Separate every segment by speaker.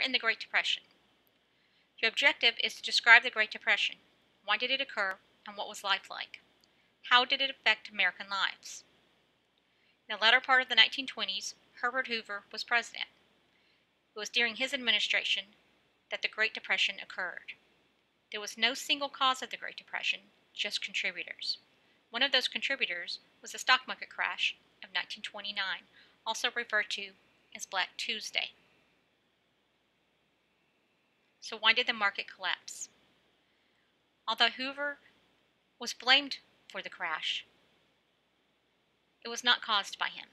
Speaker 1: in the Great Depression. Your objective is to describe the Great Depression. Why did it occur and what was life like? How did it affect American lives? In the latter part of the 1920s, Herbert Hoover was president. It was during his administration that the Great Depression occurred. There was no single cause of the Great Depression, just contributors. One of those contributors was the stock market crash of 1929, also referred to as Black Tuesday. So why did the market collapse? Although Hoover was blamed for the crash, it was not caused by him.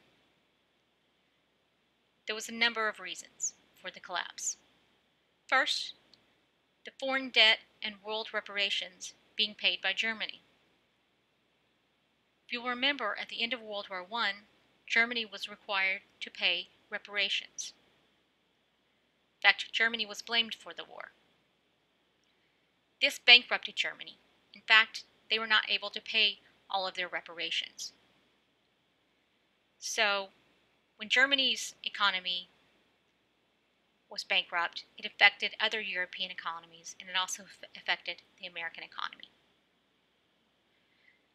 Speaker 1: There was a number of reasons for the collapse. First, the foreign debt and world reparations being paid by Germany. If you'll remember, at the end of World War I, Germany was required to pay reparations. Fact, Germany was blamed for the war. This bankrupted Germany. In fact, they were not able to pay all of their reparations. So, when Germany's economy was bankrupt, it affected other European economies and it also affected the American economy.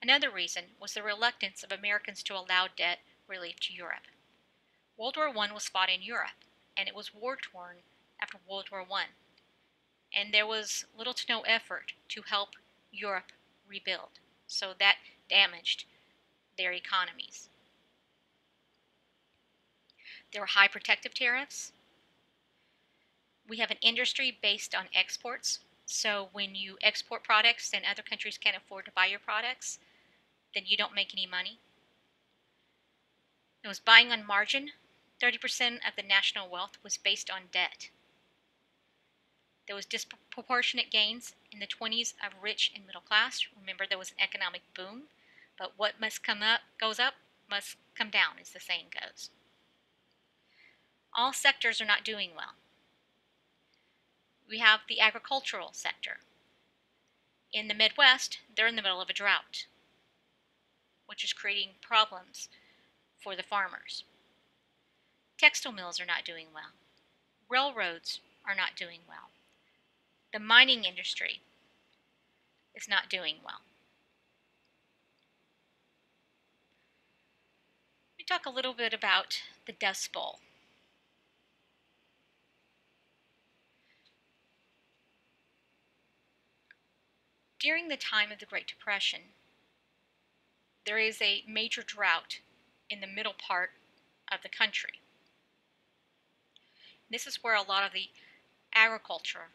Speaker 1: Another reason was the reluctance of Americans to allow debt relief to Europe. World War I was fought in Europe, and it was war torn after World War I, and there was little to no effort to help Europe rebuild, so that damaged their economies. There were high protective tariffs. We have an industry based on exports, so when you export products and other countries can't afford to buy your products, then you don't make any money. It was buying on margin. 30% of the national wealth was based on debt. There was disproportionate gains in the 20s of rich and middle class. Remember, there was an economic boom, but what must come up goes up must come down, as the saying goes. All sectors are not doing well. We have the agricultural sector. In the Midwest, they're in the middle of a drought which is creating problems for the farmers. Textile mills are not doing well. Railroads are not doing well. The mining industry is not doing well. Let me talk a little bit about the Dust Bowl. During the time of the Great Depression, there is a major drought in the middle part of the country. This is where a lot of the agriculture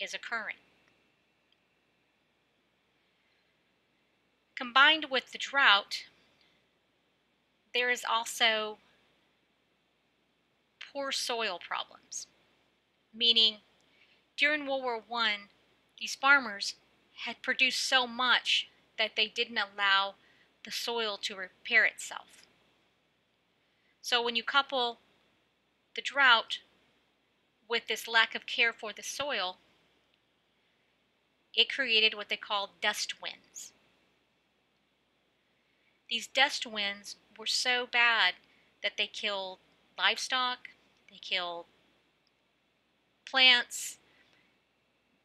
Speaker 1: is occurring. Combined with the drought, there is also poor soil problems, meaning during World War I, these farmers had produced so much that they didn't allow the soil to repair itself. So when you couple the drought with this lack of care for the soil, it created what they call dust winds. These dust winds were so bad that they killed livestock, they killed plants,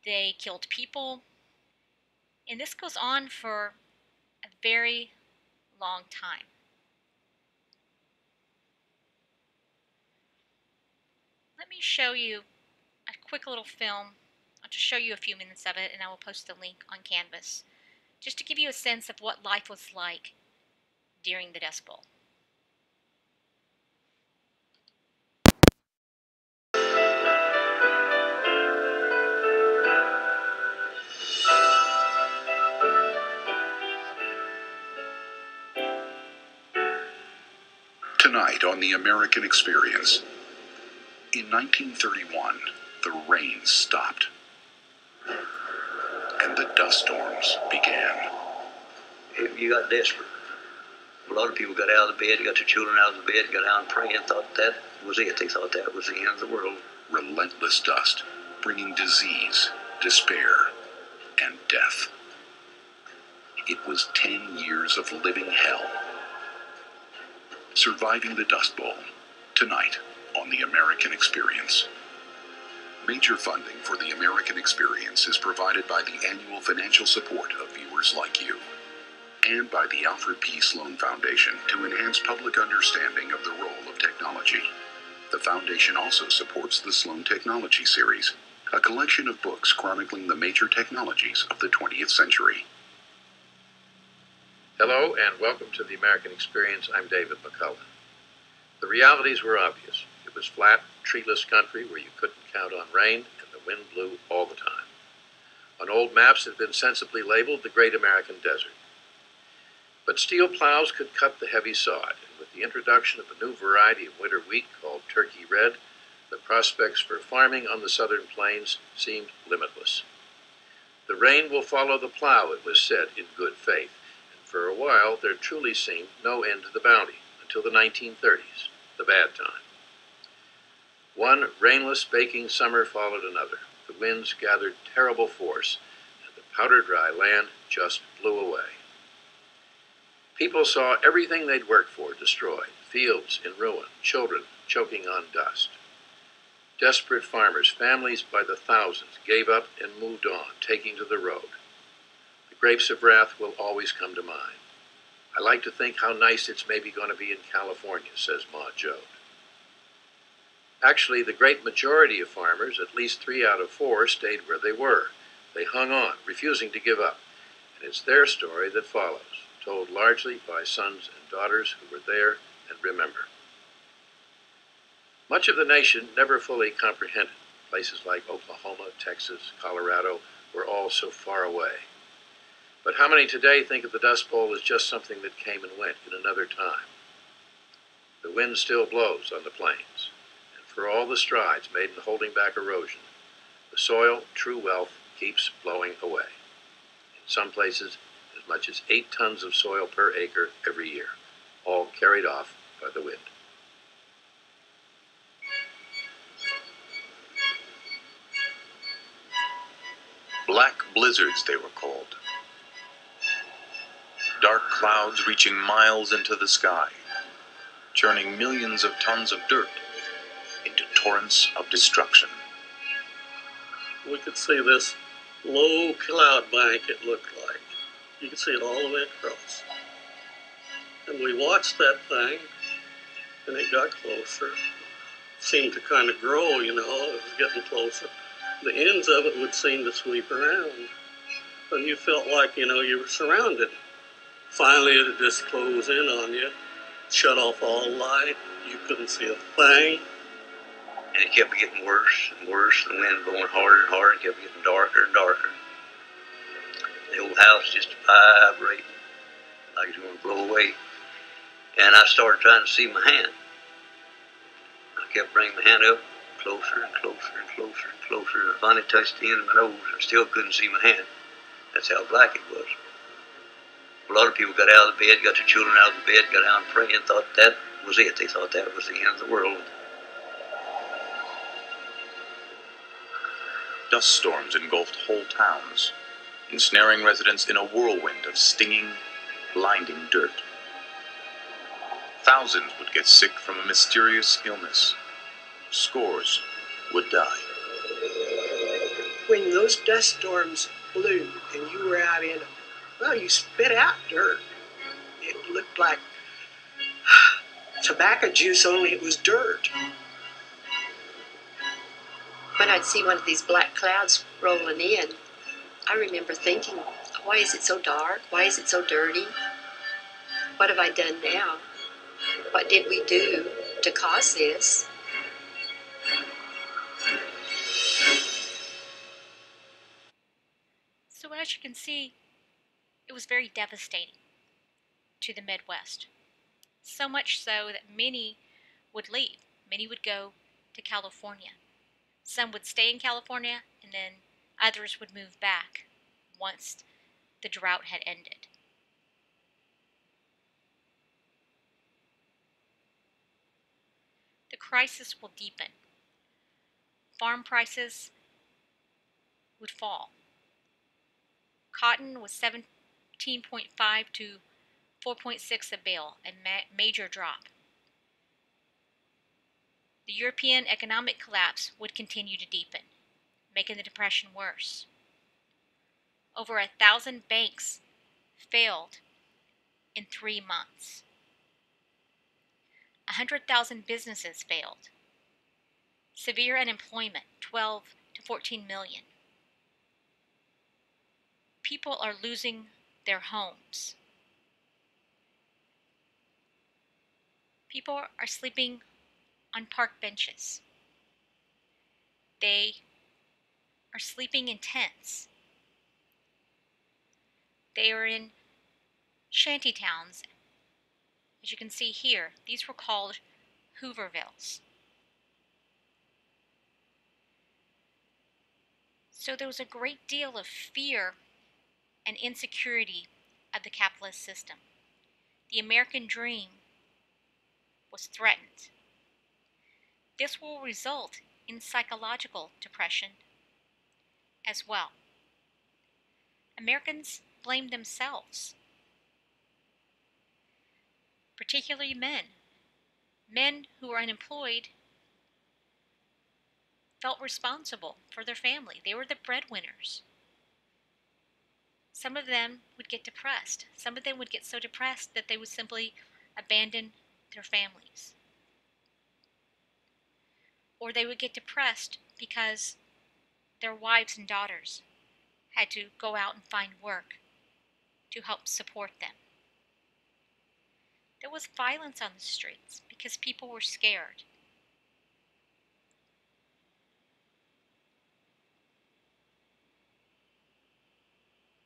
Speaker 1: they killed people, and this goes on for a very long time. Let me show you a quick little film. I'll just show you a few minutes of it and I will post the link on Canvas just to give you a sense of what life was like during the Dust Bowl.
Speaker 2: Tonight on The American Experience. In 1931, the rain stopped dust storms began.
Speaker 3: You got desperate. A lot of people got out of the bed, got their children out of the bed, got out and praying, thought that was it. They thought that was the end of the world.
Speaker 2: Relentless dust, bringing disease, despair, and death. It was 10 years of living hell Surviving the Dust Bowl, tonight on The American Experience. Major funding for the American Experience is provided by the annual financial support of viewers like you and by the Alfred P. Sloan Foundation to enhance public understanding of the role of technology. The foundation also supports the Sloan Technology Series, a collection of books chronicling the major technologies of the 20th century.
Speaker 4: Hello and welcome to the American Experience. I'm David McCullough. The realities were obvious. It was flat, treeless country where you couldn't count on rain and the wind blew all the time. On old maps it had been sensibly labeled the Great American Desert. But steel plows could cut the heavy sod, and with the introduction of a new variety of winter wheat called Turkey Red, the prospects for farming on the southern plains seemed limitless. The rain will follow the plow, it was said in good faith, and for a while there truly seemed no end to the bounty until the 1930s, the bad time. One rainless, baking summer followed another. The winds gathered terrible force, and the powder dry land just blew away. People saw everything they'd worked for destroyed fields in ruin, children choking on dust. Desperate farmers, families by the thousands, gave up and moved on, taking to the road. The grapes of wrath will always come to mind. I like to think how nice it's maybe going to be in California, says Ma Joad. Actually, the great majority of farmers, at least three out of four, stayed where they were. They hung on, refusing to give up. And it's their story that follows told largely by sons and daughters who were there and remember. Much of the nation never fully comprehended. Places like Oklahoma, Texas, Colorado were all so far away. But how many today think of the Dust Bowl as just something that came and went in another time? The wind still blows on the plains, for all the strides made in holding back erosion, the soil, true wealth, keeps blowing away. In some places, as much as 8 tons of soil per acre every year, all carried off by the wind.
Speaker 5: Black blizzards, they were called. Dark clouds reaching miles into the sky, churning millions of tons of dirt torrents of destruction.
Speaker 6: We could see this low cloud bank, it looked like. You could see it all the way across. And we watched that thing, and it got closer. seemed to kind of grow, you know, it was getting closer. The ends of it would seem to sweep around. And you felt like, you know, you were surrounded. Finally, it would just close in on you, shut off all light. You couldn't see a thing.
Speaker 3: And it kept getting worse and worse. The wind blowing harder and harder. It kept getting darker and darker the old house just vibrating like it was going to blow away. And I started trying to see my hand. I kept bringing my hand up closer and closer and closer and closer. And I finally touched the end of my nose and still couldn't see my hand. That's how black it was. A lot of people got out of bed, got their children out of the bed, got down praying, thought that was it. They thought that was the end of the world.
Speaker 5: Dust storms engulfed whole towns ensnaring residents in a whirlwind of stinging, blinding dirt. Thousands would get sick from a mysterious illness. Scores would die.
Speaker 7: When those dust storms blew and you were out in them, well, you spit out dirt. It looked like tobacco juice, only it was dirt.
Speaker 8: When I'd see one of these black clouds rolling in, I remember thinking, why is it so dark? Why is it so dirty? What have I done now? What did we do to cause this?
Speaker 1: So, as you can see, it was very devastating to the Midwest. So much so that many would leave. Many would go to California. Some would stay in California and then Others would move back once the drought had ended. The crisis will deepen. Farm prices would fall. Cotton was 17.5 to 4.6 a bale, a ma major drop. The European economic collapse would continue to deepen making the Depression worse. Over a thousand banks failed in three months. A hundred thousand businesses failed. Severe unemployment, 12 to 14 million. People are losing their homes. People are sleeping on park benches. They are sleeping in tents. They are in shanty towns. As you can see here, these were called Hoovervilles. So there was a great deal of fear and insecurity of the capitalist system. The American dream was threatened. This will result in psychological depression as well. Americans blame themselves, particularly men. Men who are unemployed felt responsible for their family. They were the breadwinners. Some of them would get depressed. Some of them would get so depressed that they would simply abandon their families. Or they would get depressed because their wives and daughters had to go out and find work to help support them. There was violence on the streets because people were scared.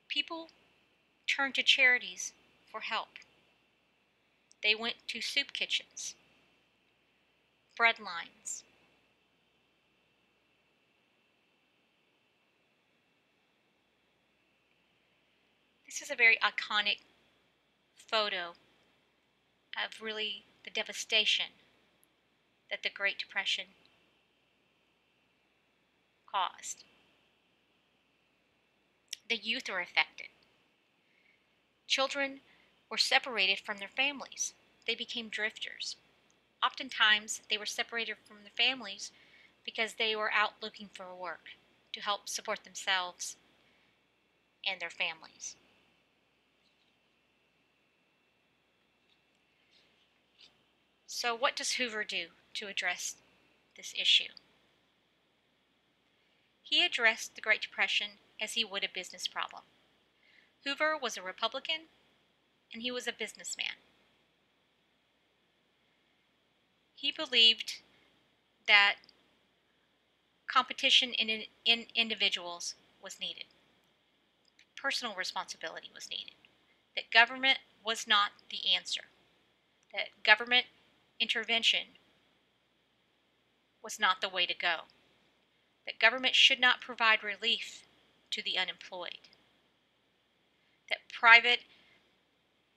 Speaker 1: People turned to charities for help. They went to soup kitchens, bread lines, This is a very iconic photo of really the devastation that the Great Depression caused. The youth are affected. Children were separated from their families. They became drifters. Oftentimes, they were separated from their families because they were out looking for work to help support themselves and their families. So, what does Hoover do to address this issue? He addressed the Great Depression as he would a business problem. Hoover was a Republican and he was a businessman. He believed that competition in, in individuals was needed, personal responsibility was needed, that government was not the answer, that government intervention was not the way to go. That government should not provide relief to the unemployed. That private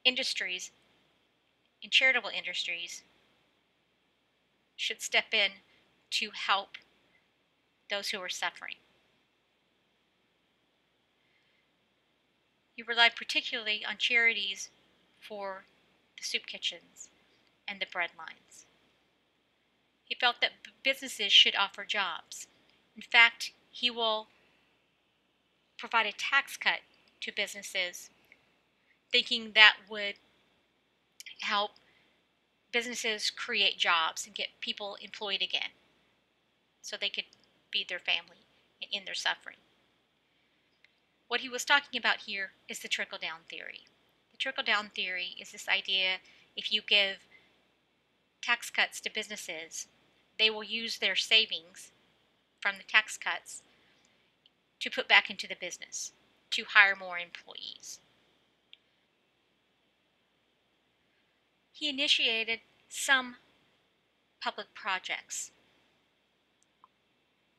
Speaker 1: industries and charitable industries should step in to help those who are suffering. He relied particularly on charities for the soup kitchens and the breadlines. He felt that businesses should offer jobs. In fact, he will provide a tax cut to businesses, thinking that would help businesses create jobs and get people employed again so they could feed their family and end their suffering. What he was talking about here is the trickle down theory. The trickle down theory is this idea if you give tax cuts to businesses, they will use their savings from the tax cuts to put back into the business to hire more employees. He initiated some public projects.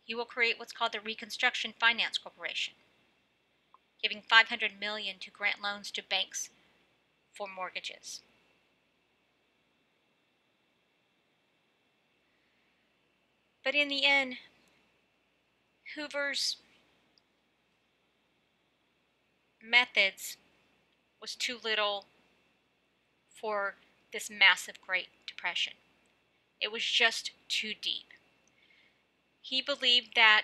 Speaker 1: He will create what's called the Reconstruction Finance Corporation, giving 500 million to grant loans to banks for mortgages. But in the end, Hoover's methods was too little for this massive Great Depression. It was just too deep. He believed that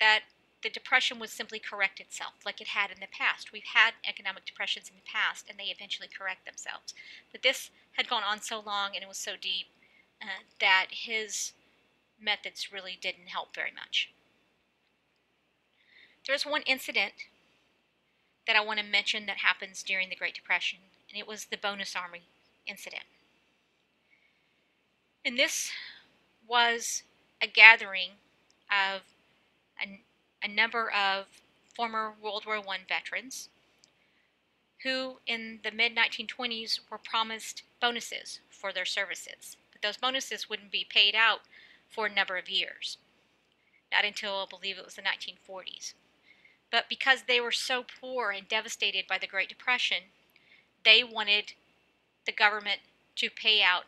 Speaker 1: that the depression would simply correct itself like it had in the past. We've had economic depressions in the past and they eventually correct themselves. But this had gone on so long and it was so deep that his methods really didn't help very much. There's one incident that I want to mention that happens during the Great Depression, and it was the Bonus Army incident. And this was a gathering of a, a number of former World War I veterans who, in the mid 1920s, were promised bonuses for their services. Those bonuses wouldn't be paid out for a number of years, not until I believe it was the 1940s. But because they were so poor and devastated by the Great Depression, they wanted the government to pay out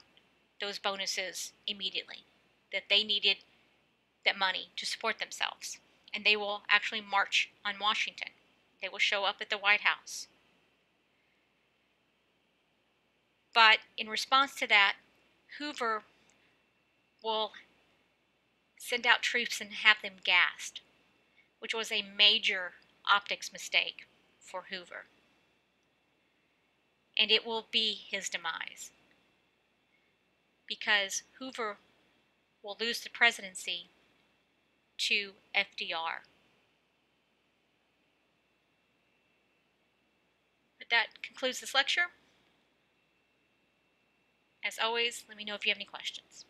Speaker 1: those bonuses immediately, that they needed that money to support themselves. And they will actually march on Washington. They will show up at the White House. But in response to that, Hoover will send out troops and have them gassed, which was a major optics mistake for Hoover. And it will be his demise because Hoover will lose the presidency to FDR. But that concludes this lecture. As always, let me know if you have any questions.